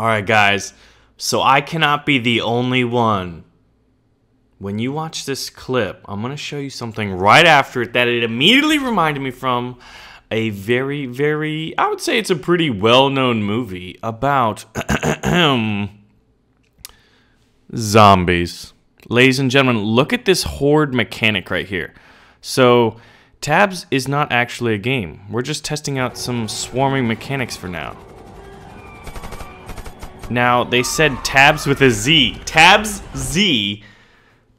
Alright, guys. So I cannot be the only one. When you watch this clip, I'm going to show you something right after it that it immediately reminded me from a very, very, I would say it's a pretty well known movie about zombies. Ladies and gentlemen, look at this horde mechanic right here. So, Tabs is not actually a game. We're just testing out some swarming mechanics for now. Now, they said tabs with a Z. Tabs Z,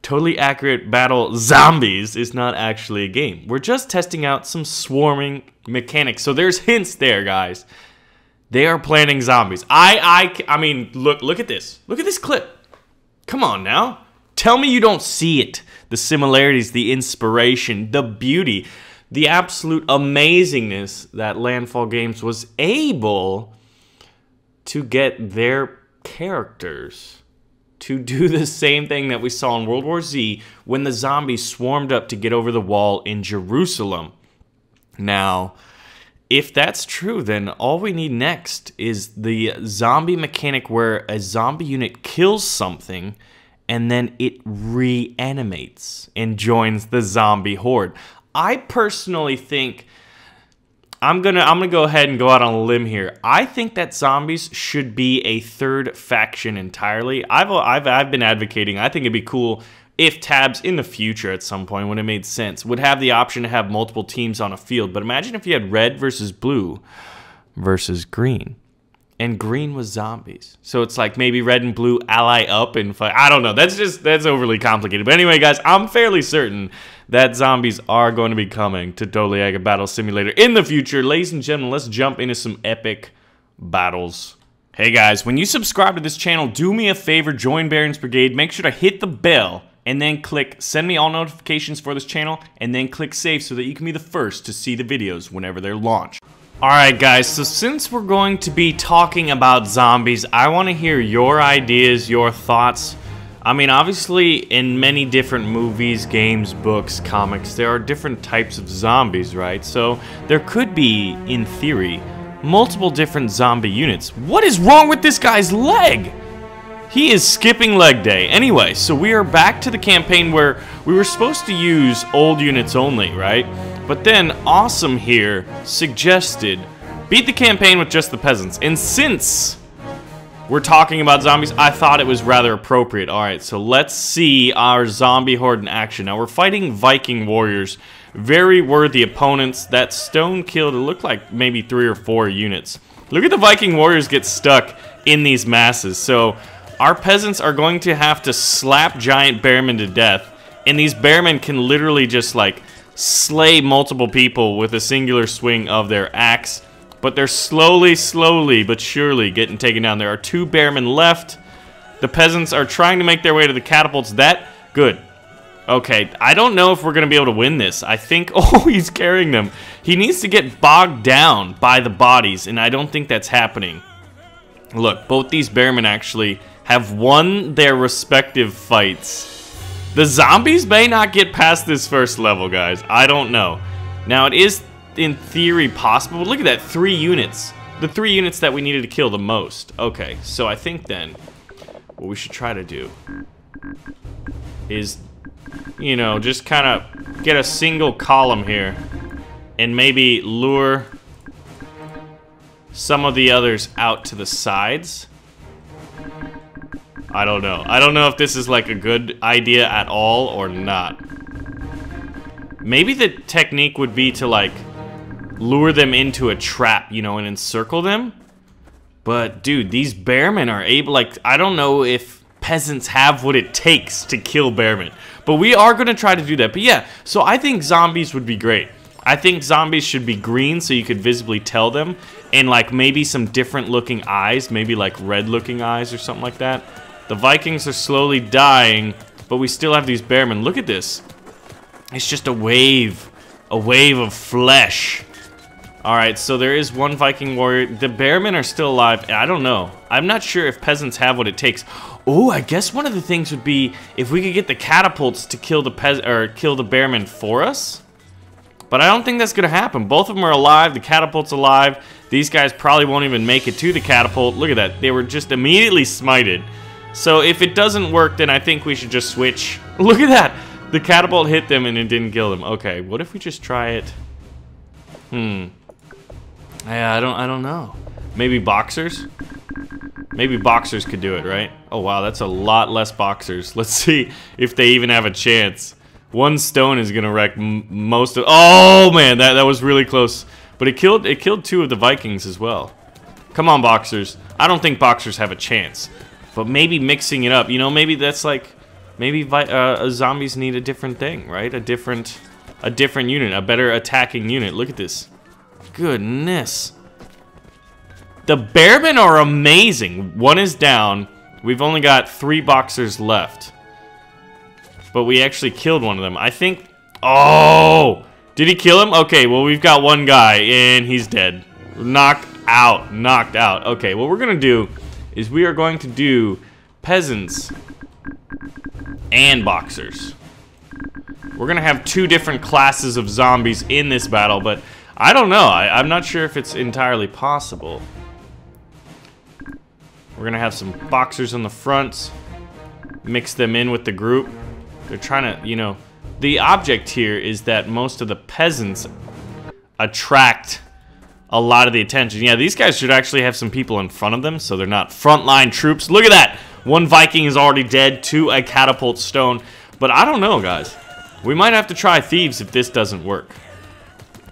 totally accurate battle zombies, is not actually a game. We're just testing out some swarming mechanics. So there's hints there, guys. They are planning zombies. I, I, I mean, look, look at this. Look at this clip. Come on now. Tell me you don't see it. The similarities, the inspiration, the beauty, the absolute amazingness that Landfall Games was able to get their characters to do the same thing that we saw in World War Z when the zombies swarmed up to get over the wall in Jerusalem. Now, if that's true, then all we need next is the zombie mechanic where a zombie unit kills something and then it reanimates and joins the zombie horde. I personally think I'm gonna I'm gonna go ahead and go out on a limb here. I think that zombies should be a third faction entirely. I've I've I've been advocating. I think it'd be cool if tabs in the future at some point when it made sense would have the option to have multiple teams on a field. But imagine if you had red versus blue versus green. And green was zombies. So it's like maybe red and blue ally up and fight. I don't know. That's just that's overly complicated. But anyway, guys, I'm fairly certain that zombies are going to be coming to Totally Accurate Battle Simulator in the future. Ladies and gentlemen, let's jump into some epic battles. Hey guys, when you subscribe to this channel, do me a favor, join Baron's Brigade, make sure to hit the bell, and then click send me all notifications for this channel, and then click save so that you can be the first to see the videos whenever they're launched. Alright guys, so since we're going to be talking about zombies, I want to hear your ideas, your thoughts, I mean, obviously, in many different movies, games, books, comics, there are different types of zombies, right? So there could be, in theory, multiple different zombie units. What is wrong with this guy's leg? He is skipping leg day. Anyway, so we are back to the campaign where we were supposed to use old units only, right? But then Awesome here suggested beat the campaign with just the peasants. And since we're talking about zombies, I thought it was rather appropriate. Alright, so let's see our zombie horde in action. Now, we're fighting Viking warriors. Very worthy opponents. That stone killed, it looked like maybe three or four units. Look at the Viking warriors get stuck in these masses. So, our peasants are going to have to slap giant bearmen to death. And these bearmen can literally just, like, slay multiple people with a singular swing of their axe. But they're slowly, slowly, but surely getting taken down. There are two bearmen left. The peasants are trying to make their way to the catapults. That, good. Okay, I don't know if we're going to be able to win this. I think, oh, he's carrying them. He needs to get bogged down by the bodies, and I don't think that's happening. Look, both these bearmen actually have won their respective fights. The zombies may not get past this first level, guys. I don't know. Now, it is in theory possible. Look at that, three units. The three units that we needed to kill the most. Okay, so I think then what we should try to do is, you know, just kind of get a single column here and maybe lure some of the others out to the sides. I don't know. I don't know if this is like a good idea at all or not. Maybe the technique would be to like lure them into a trap, you know, and encircle them. But, dude, these bearmen are able, like, I don't know if peasants have what it takes to kill bearmen. But we are going to try to do that. But yeah, so I think zombies would be great. I think zombies should be green so you could visibly tell them. And, like, maybe some different looking eyes. Maybe, like, red looking eyes or something like that. The Vikings are slowly dying, but we still have these bearmen. Look at this. It's just a wave. A wave of flesh. Alright, so there is one Viking warrior. The Bearmen are still alive. I don't know. I'm not sure if peasants have what it takes. Oh, I guess one of the things would be if we could get the catapults to kill the pez or kill the Bearmen for us. But I don't think that's gonna happen. Both of them are alive. The catapult's alive. These guys probably won't even make it to the catapult. Look at that. They were just immediately smited. So if it doesn't work, then I think we should just switch. Look at that. The catapult hit them and it didn't kill them. Okay, what if we just try it? Hmm. Yeah, I don't I don't know. Maybe boxers? Maybe boxers could do it, right? Oh wow, that's a lot less boxers. Let's see if they even have a chance. One stone is gonna wreck most of. Oh man, that that was really close. But it killed it killed two of the Vikings as well. Come on, boxers. I don't think boxers have a chance. But maybe mixing it up. You know, maybe that's like maybe uh, zombies need a different thing, right? A different a different unit, a better attacking unit. Look at this. Goodness. The Bearmen are amazing. One is down. We've only got three boxers left. But we actually killed one of them. I think... Oh! Did he kill him? Okay, well, we've got one guy, and he's dead. Knocked out. Knocked out. Okay, what we're going to do is we are going to do peasants and boxers. We're going to have two different classes of zombies in this battle, but I don't know. I, I'm not sure if it's entirely possible. We're gonna have some boxers on the front, mix them in with the group. They're trying to, you know, the object here is that most of the peasants attract a lot of the attention. Yeah, these guys should actually have some people in front of them so they're not frontline troops. Look at that! One Viking is already dead to a catapult stone. But I don't know, guys. We might have to try thieves if this doesn't work.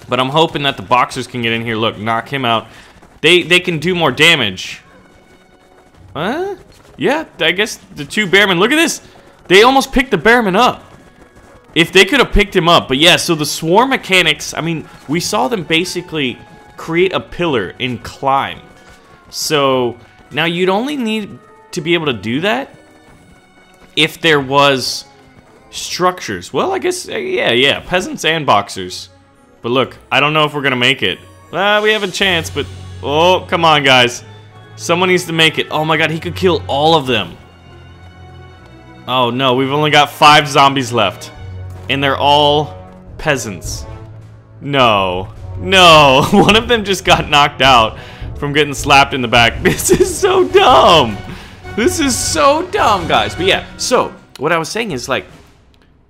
But I'm hoping that the boxers can get in here. Look, knock him out. They, they can do more damage. Huh? Yeah, I guess the two Bearmen. Look at this. They almost picked the Bearman up. If they could have picked him up. But yeah, so the swarm mechanics, I mean, we saw them basically create a pillar and climb. So now you'd only need to be able to do that if there was structures. Well, I guess, uh, yeah, yeah, peasants and boxers. But look, I don't know if we're to make it. Uh, we have a chance, but... Oh, come on, guys. Someone needs to make it. Oh my god, he could kill all of them. Oh no, we've only got five zombies left. And they're all peasants. No. No. One of them just got knocked out from getting slapped in the back. This is so dumb. This is so dumb, guys. But yeah, so what I was saying is like,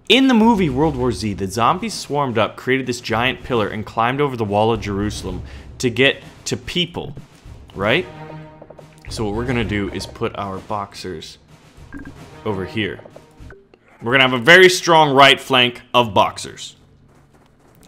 in the movie World War Z, the zombies swarmed up, created this giant pillar, and climbed over the wall of Jerusalem to get to people, right? So what we're gonna do is put our boxers over here. We're gonna have a very strong right flank of boxers.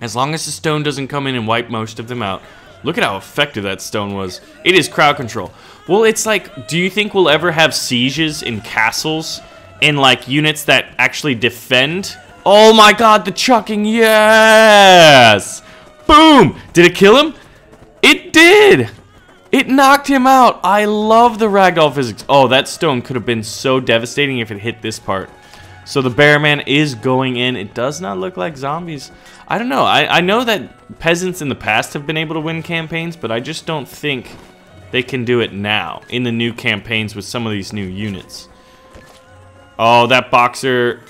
As long as the stone doesn't come in and wipe most of them out. Look at how effective that stone was. It is crowd control. Well, it's like, do you think we'll ever have sieges in castles? In like units that actually defend? Oh my god, the chucking, yes! Boom! Did it kill him? It did! It knocked him out. I love the ragdoll physics. Oh, that stone could have been so devastating if it hit this part. So the Bearman is going in. It does not look like zombies. I don't know. I, I know that peasants in the past have been able to win campaigns, but I just don't think they can do it now in the new campaigns with some of these new units. Oh, that boxer.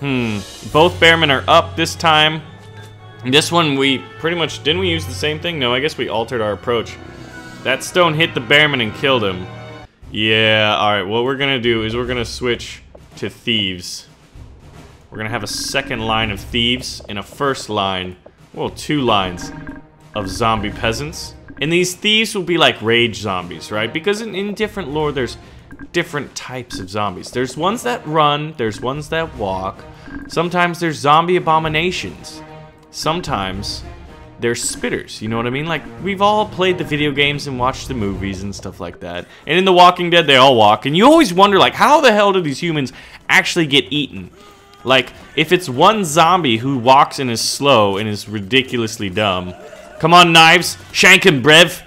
Hmm. Both Bearmen are up this time. This one, we pretty much... Didn't we use the same thing? No, I guess we altered our approach. That stone hit the Bearman and killed him. Yeah, alright, what we're gonna do is we're gonna switch to thieves. We're gonna have a second line of thieves and a first line, well, two lines of zombie peasants. And these thieves will be like rage zombies, right? Because in, in different lore, there's different types of zombies. There's ones that run, there's ones that walk. Sometimes there's zombie abominations. Sometimes they're spitters, you know what I mean? Like, we've all played the video games and watched the movies and stuff like that. And in The Walking Dead, they all walk. And you always wonder, like, how the hell do these humans actually get eaten? Like, if it's one zombie who walks and is slow and is ridiculously dumb. Come on, knives. Shank him, Brev.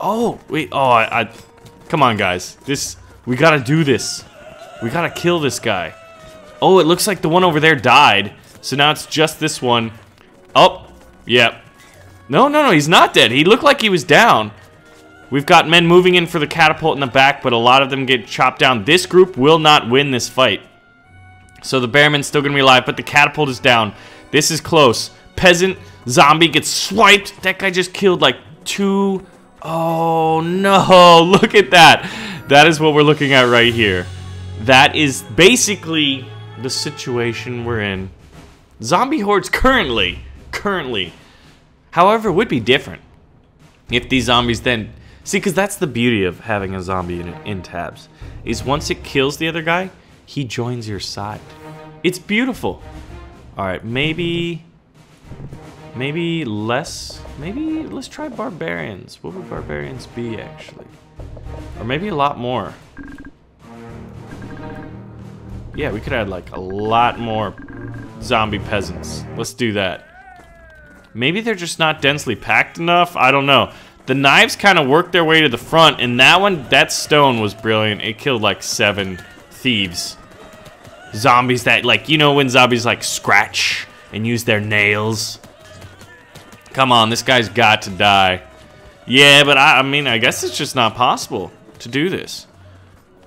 Oh, wait. Oh, I, I... Come on, guys. This... We gotta do this. We gotta kill this guy. Oh, it looks like the one over there died. So now it's just this one. Oh, yep. No, no, no, he's not dead. He looked like he was down. We've got men moving in for the catapult in the back, but a lot of them get chopped down. This group will not win this fight. So the Bearman's still going to be alive, but the catapult is down. This is close. Peasant zombie gets swiped. That guy just killed like two Oh no, look at that. That is what we're looking at right here. That is basically the situation we're in. Zombie hordes currently, currently. However, would be different if these zombies then... See, because that's the beauty of having a zombie in, in tabs. Is once it kills the other guy, he joins your side. It's beautiful. Alright, maybe... Maybe less... Maybe let's try barbarians. What would barbarians be, actually? Or maybe a lot more. Yeah, we could add like a lot more zombie peasants. Let's do that. Maybe they're just not densely packed enough? I don't know. The knives kind of worked their way to the front, and that one, that stone was brilliant. It killed like seven thieves. Zombies that, like, you know when zombies like scratch and use their nails? Come on, this guy's got to die. Yeah, but I, I mean, I guess it's just not possible to do this.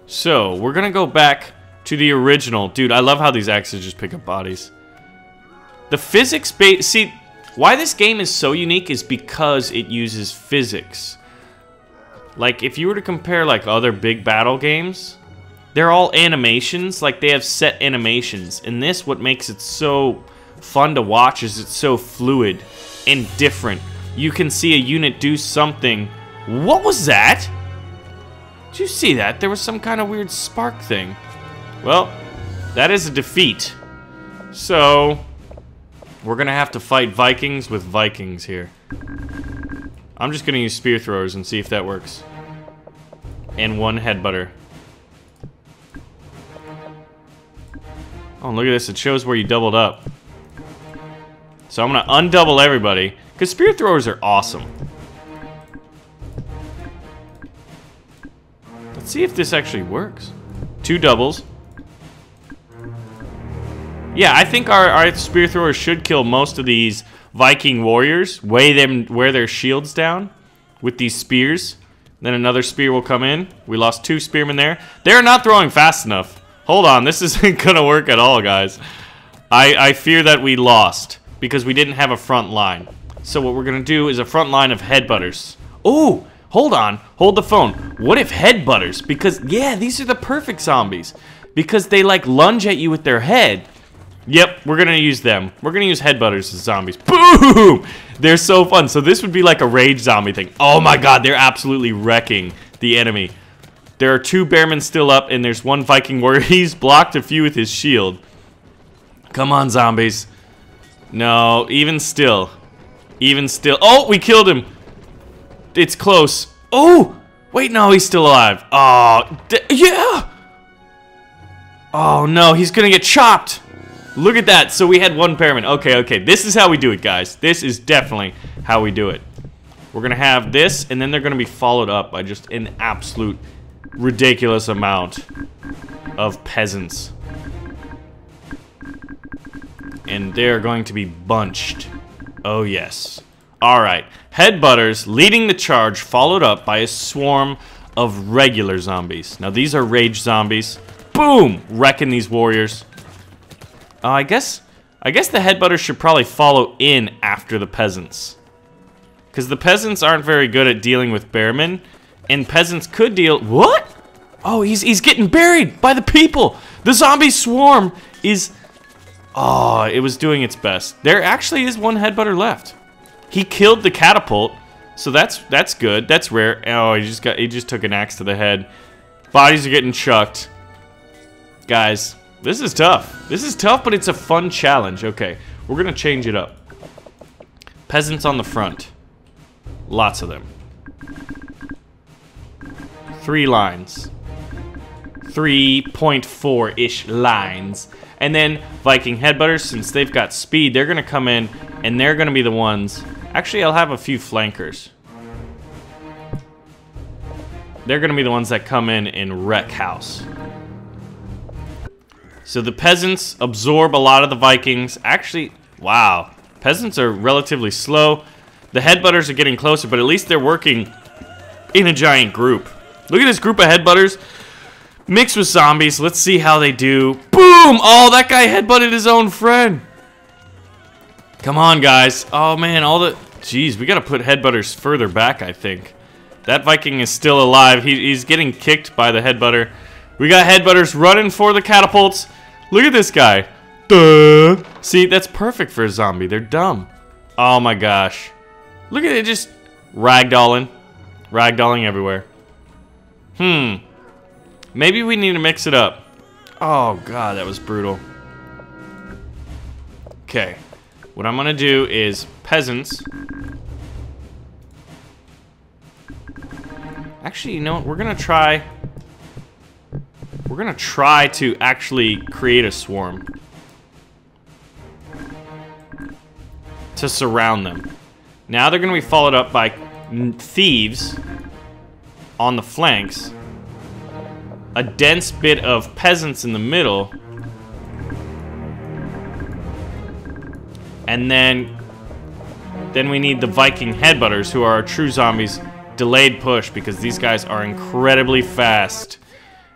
So, we're gonna go back to the original. Dude, I love how these axes just pick up bodies. The physics bait. See, why this game is so unique is because it uses physics. Like, if you were to compare, like, other big battle games, they're all animations. Like, they have set animations. And this, what makes it so fun to watch is it's so fluid and different. You can see a unit do something. What was that? Did you see that? There was some kind of weird spark thing. Well, that is a defeat. So, we're gonna have to fight Vikings with Vikings here. I'm just gonna use spear throwers and see if that works. And one headbutter. Oh, look at this. It shows where you doubled up. So I'm gonna undouble everybody. Because spear throwers are awesome. Let's see if this actually works. Two doubles. Yeah, I think our, our spear throwers should kill most of these Viking warriors. Weigh them, wear their shields down with these spears. Then another spear will come in. We lost two spearmen there. They're not throwing fast enough. Hold on, this isn't gonna work at all, guys. I, I fear that we lost because we didn't have a front line. So what we're gonna do is a front line of headbutters. Oh, hold on, hold the phone. What if headbutters? Because, yeah, these are the perfect zombies. Because they, like, lunge at you with their head. Yep, we're gonna use them. We're gonna use headbutters as zombies. Boom! They're so fun. So this would be like a rage zombie thing. Oh my god, they're absolutely wrecking the enemy. There are two bearmen still up, and there's one Viking warrior. He's blocked a few with his shield. Come on, zombies. No, even still. Even still. Oh, we killed him. It's close. Oh! Wait, no, he's still alive. Oh, yeah! Oh, no, he's gonna get chopped. Look at that. So we had one Bearman. Okay, okay. This is how we do it, guys. This is definitely how we do it. We're going to have this, and then they're going to be followed up by just an absolute ridiculous amount of peasants. And they're going to be bunched. Oh, yes. Alright. Headbutters leading the charge, followed up by a swarm of regular zombies. Now, these are rage zombies. Boom! Wrecking these warriors. Uh, I guess I guess the headbutters should probably follow in after the peasants. Because the peasants aren't very good at dealing with bearmen. And peasants could deal... What? Oh, he's, he's getting buried by the people. The zombie swarm is... Oh, it was doing its best. There actually is one headbutter left. He killed the catapult. So that's that's good. That's rare. Oh, he just got he just took an axe to the head. Bodies are getting chucked. Guys, this is tough. This is tough, but it's a fun challenge. Okay, we're gonna change it up. Peasants on the front. Lots of them. Three lines. 3.4-ish lines. And then Viking Headbutters, since they've got speed, they're gonna come in and they're gonna be the ones... Actually, I'll have a few flankers. They're gonna be the ones that come in and wreck house. So the peasants absorb a lot of the Vikings. Actually, wow. Peasants are relatively slow. The headbutters are getting closer, but at least they're working in a giant group. Look at this group of headbutters mixed with zombies. Let's see how they do. Boom! Oh, that guy headbutted his own friend. Come on, guys. Oh, man, all the... Jeez, we gotta put headbutters further back, I think. That Viking is still alive. He, he's getting kicked by the headbutter. We got headbutters running for the catapults. Look at this guy. Duh. See, that's perfect for a zombie. They're dumb. Oh my gosh. Look at it just ragdolling. Ragdolling everywhere. Hmm. Maybe we need to mix it up. Oh god, that was brutal. Okay. What I'm gonna do is peasants. Actually, you know what? We're gonna try... We're gonna try to actually create a swarm. To surround them. Now they're gonna be followed up by thieves on the flanks. A dense bit of peasants in the middle. And then... Then we need the Viking headbutters, who are our true zombies. Delayed push, because these guys are incredibly fast.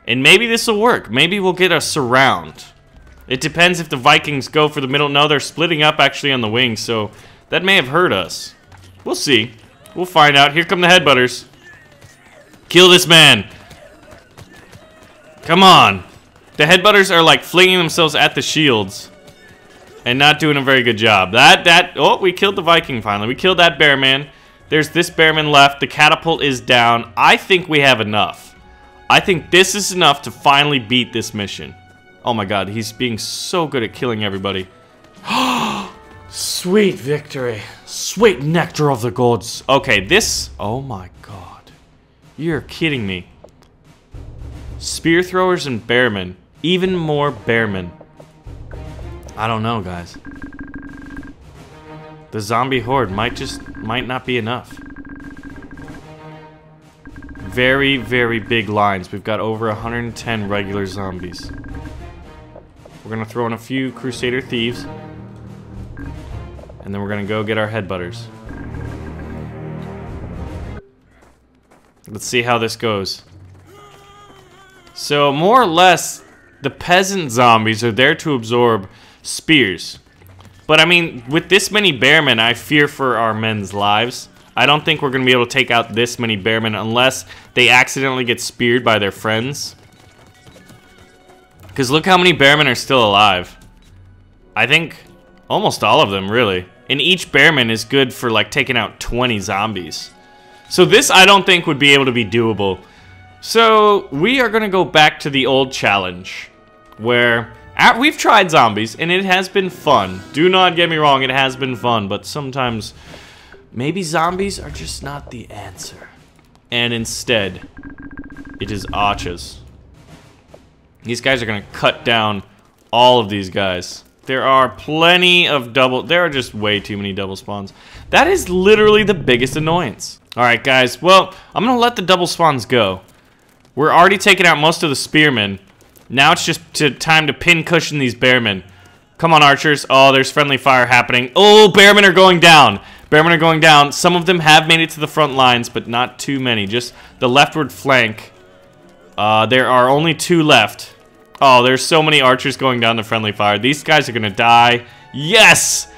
And maybe this will work. Maybe we'll get a surround. It depends if the Vikings go for the middle. No, they're splitting up actually on the wings, so that may have hurt us. We'll see. We'll find out. Here come the headbutters. Kill this man. Come on. The headbutters are like flinging themselves at the shields. And not doing a very good job. That, that, oh, we killed the Viking finally. We killed that bear man. There's this bear man left. The catapult is down. I think we have enough. I think this is enough to finally beat this mission. Oh my god, he's being so good at killing everybody. Sweet victory. Sweet nectar of the gods. Okay, this... Oh my god. You're kidding me. Spear throwers and bearmen. Even more bearmen. I don't know, guys. The zombie horde might just... might not be enough very, very big lines. We've got over 110 regular zombies. We're gonna throw in a few Crusader Thieves. And then we're gonna go get our headbutters. Let's see how this goes. So, more or less, the peasant zombies are there to absorb spears. But I mean, with this many bearmen, I fear for our men's lives. I don't think we're going to be able to take out this many bearmen unless they accidentally get speared by their friends. Because look how many bearmen are still alive. I think almost all of them, really. And each bearman is good for, like, taking out 20 zombies. So this, I don't think, would be able to be doable. So, we are going to go back to the old challenge. Where, at, we've tried zombies, and it has been fun. Do not get me wrong, it has been fun. But sometimes Maybe zombies are just not the answer. And instead, it is archers. These guys are to cut down all of these guys. There are plenty of double... There are just way too many double spawns. That is literally the biggest annoyance. Alright, guys. Well, I'm going to let the double spawns go. We're already taking out most of the spearmen. Now it's just to, time to pin cushion these bearmen. Come on, archers. Oh, there's friendly fire happening. Oh, bearmen are going down. Bearmen are going down. Some of them have made it to the front lines, but not too many. Just the leftward flank. Uh, there are only two left. Oh, there's so many archers going down the friendly fire. These guys are going to die. Yes!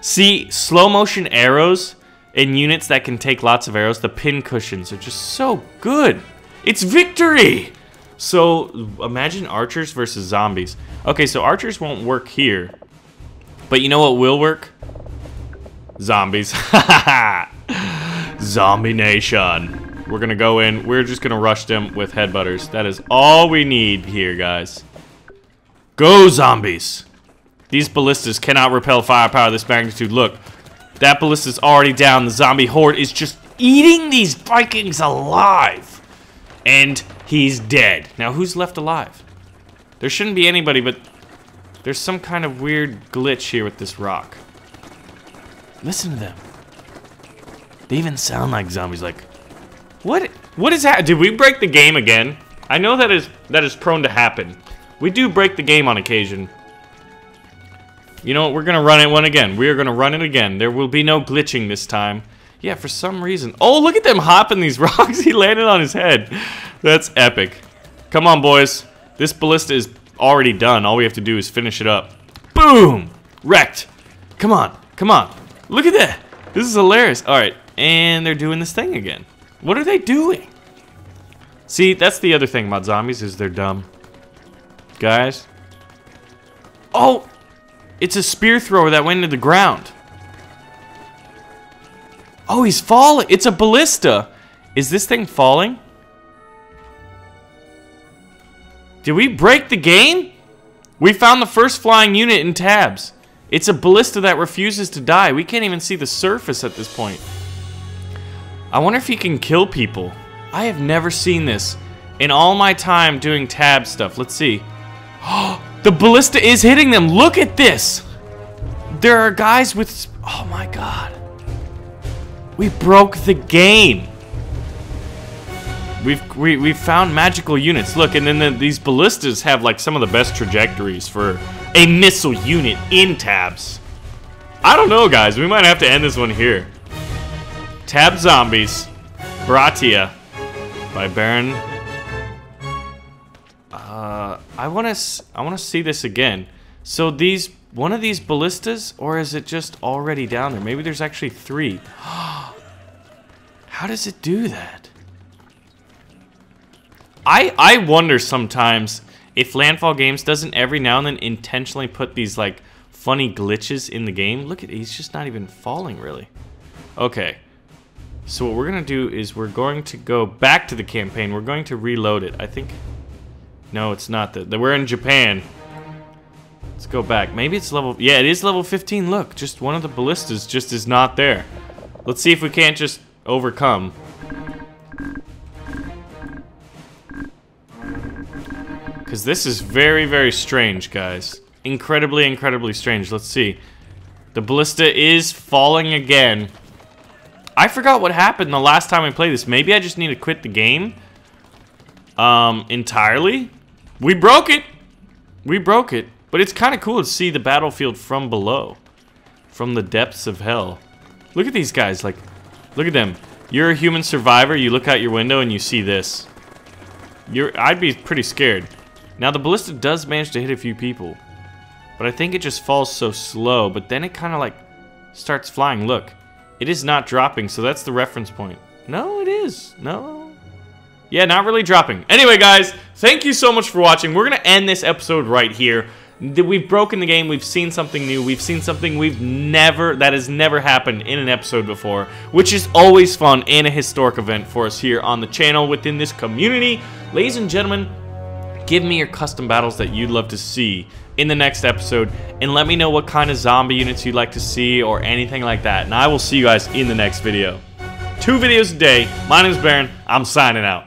See, slow motion arrows in units that can take lots of arrows, the pin cushions are just so good. It's victory! So, imagine archers versus zombies. Okay, so archers won't work here. But you know what will work? Zombies. Zombie Nation. We're gonna go in. We're just gonna rush them with headbutters. That is all we need here, guys. Go, zombies! These ballistas cannot repel firepower this magnitude. Look, that ballista's already down. The zombie horde is just eating these Vikings alive. And he's dead. Now, who's left alive? There shouldn't be anybody, but there's some kind of weird glitch here with this rock. Listen to them. They even sound like zombies. Like, what? What is that? Did we break the game again? I know that is that is prone to happen. We do break the game on occasion. You know what? We're gonna run it one again. We are gonna run it again. There will be no glitching this time. Yeah, for some reason. Oh, look at them hopping these rocks. he landed on his head. That's epic. Come on, boys. This ballista is already done. All we have to do is finish it up. Boom! Wrecked. Come on. Come on. Look at that. This is hilarious. All right. And they're doing this thing again. What are they doing? See, that's the other thing about zombies is they're dumb. Guys. Oh! It's a spear thrower that went into the ground. Oh, he's falling. It's a ballista. Is this thing falling? Did we break the game? We found the first flying unit in tabs. It's a ballista that refuses to die. We can't even see the surface at this point. I wonder if he can kill people. I have never seen this in all my time doing tab stuff. Let's see. Oh, the ballista is hitting them. Look at this. There are guys with... Oh my god. We broke the game. We've we, we've found magical units. Look, and then the, these ballistas have like some of the best trajectories for a missile unit in tabs. I don't know, guys. We might have to end this one here. Tab Zombies, you by Baron. Uh, I want to I want to see this again. So these one of these ballistas, or is it just already down there? Maybe there's actually three. How does it do that? I I wonder sometimes if Landfall Games doesn't every now and then intentionally put these like funny glitches in the game. Look at he's just not even falling really. Okay. So what we're gonna do is we're going to go back to the campaign. We're going to reload it. I think. No, it's not that. We're in Japan. Let's go back. Maybe it's level. Yeah, it is level 15. Look, just one of the ballistas just is not there. Let's see if we can't just overcome. Because this is very, very strange, guys. Incredibly, incredibly strange. Let's see. The ballista is falling again. I forgot what happened the last time I played this. Maybe I just need to quit the game. Um, entirely. We broke it. We broke it. But it's kind of cool to see the battlefield from below. From the depths of hell. Look at these guys. Like, look at them. You're a human survivor. You look out your window and you see this. You're, I'd be pretty scared. Now the ballista does manage to hit a few people. But I think it just falls so slow, but then it kind of like starts flying. Look, it is not dropping, so that's the reference point. No, it is. No. Yeah, not really dropping. Anyway, guys, thank you so much for watching. We're going to end this episode right here. We've broken the game. We've seen something new. We've seen something we've never, that has never happened in an episode before, which is always fun and a historic event for us here on the channel within this community. Ladies and gentlemen, Give me your custom battles that you'd love to see in the next episode, and let me know what kind of zombie units you'd like to see or anything like that, and I will see you guys in the next video. Two videos a day. My name is Baron. I'm signing out.